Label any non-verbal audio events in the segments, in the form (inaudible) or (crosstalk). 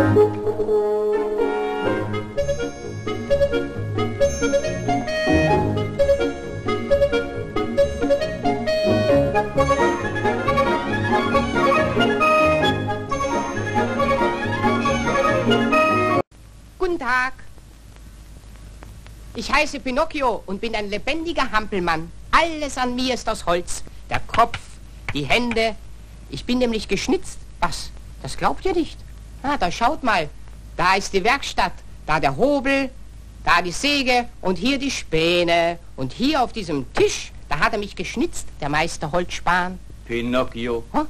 Guten Tag. Ich heiße Pinocchio und bin ein lebendiger Hampelmann. Alles an mir ist aus Holz. Der Kopf, die Hände. Ich bin nämlich geschnitzt. Was? Das glaubt ihr nicht? Ah, da schaut mal. Da ist die Werkstatt. Da der Hobel. Da die Säge. Und hier die Späne. Und hier auf diesem Tisch, da hat er mich geschnitzt, der Meister Holzspan. Pinocchio, Huh?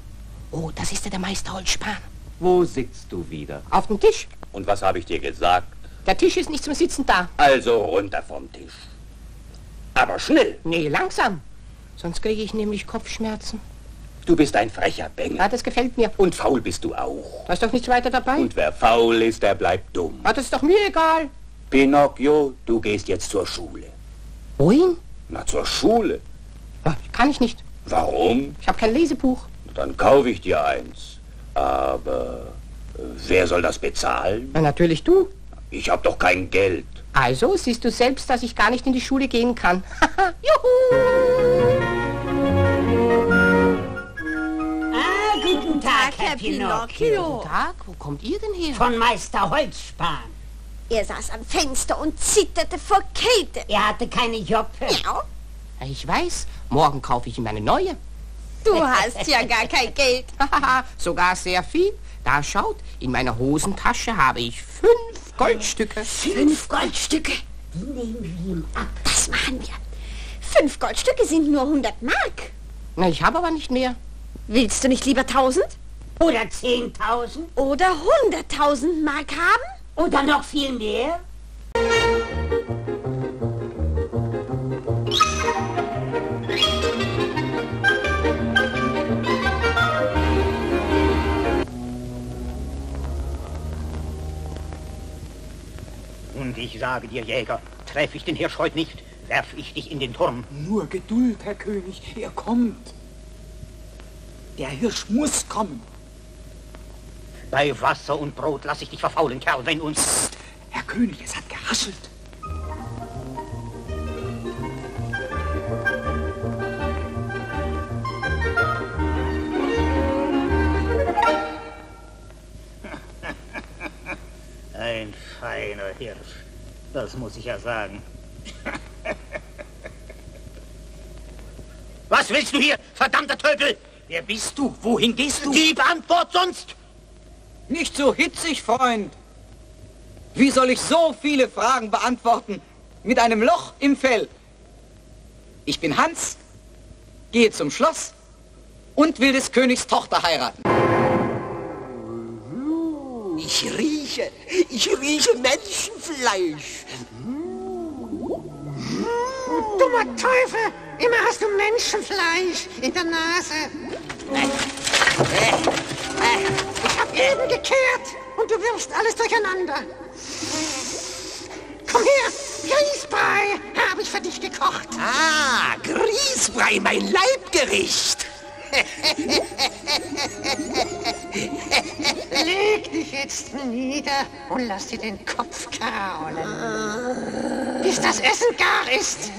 Oh, das ist ja der Meister Holzspan. wo sitzt du wieder? Auf dem Tisch. Und was habe ich dir gesagt? Der Tisch ist nicht zum Sitzen da. Also runter vom Tisch. Aber schnell. Nee, langsam. Sonst kriege ich nämlich Kopfschmerzen. Du bist ein frecher Bengel. Ja, das gefällt mir. Und faul bist du auch. Da ist doch nichts weiter dabei. Und wer faul ist, der bleibt dumm. Ah, das ist doch mir egal. Pinocchio, du gehst jetzt zur Schule. Wohin? Na, zur Schule. Ah, Kann ich nicht. Warum? Ich habe kein Lesebuch. Dann kaufe ich dir eins. Aber äh, wer soll das bezahlen? Na, natürlich du. Ich habe doch kein Geld. Also siehst du selbst, dass ich gar nicht in die Schule gehen kann. (laughs) Juhu! Herr Pinocchio. Guten Tag, wo kommt ihr denn her? Von Meister Holzspan. Er saß am Fenster und zitterte vor Kälte. Er hatte keine Joppe. Ja, Ja, Ich weiß, morgen kaufe ich ihm eine neue. du hast ja gar kein Geld. (laughs) Sogar sehr viel. Da schaut, in meiner Hosentasche habe ich fünf Goldstücke. Fünf Goldstücke. Die nehmen wir ihm ab. Das machen wir. Fünf Goldstücke sind nur 100 Mark. Na, ich habe aber nicht mehr. Willst du nicht lieber 1000 Oder 10.000. oder 100.000 Mark haben? Oder noch viel mehr. Und ich sage dir, Jäger, treffe ich den Hirsch heute nicht, werf ich dich in den Turm. Nur Geduld, Herr König, er kommt. Der Hirsch muss kommen. Bei Wasser und Brot lass ich dich verfaulen, Kerl, wenn uns... Herr König, es hat geraschelt. Ein feiner Hirsch, das muss ich ja sagen. Was willst du hier, verdammter Tölpel? Wer bist du? Wohin gehst du? Gib Antwort sonst! Nicht so hitzig, Freund. Wie soll ich so viele Fragen beantworten mit einem Loch im Fell? Ich bin Hans, gehe zum Schloss und will des Königs Tochter heiraten. Ich rieche, ich rieche Menschenfleisch. Dummer Teufel! Immer hast du Menschenfleisch in der Nase. Ich eben gekehrt und du wirfst alles durcheinander. Komm her, Grießbrei habe ich für dich gekocht. Ah, Grießbrei, mein Leibgericht. Leg dich jetzt nieder und lass dir den Kopf kraulen. Bis das Essen gar ist.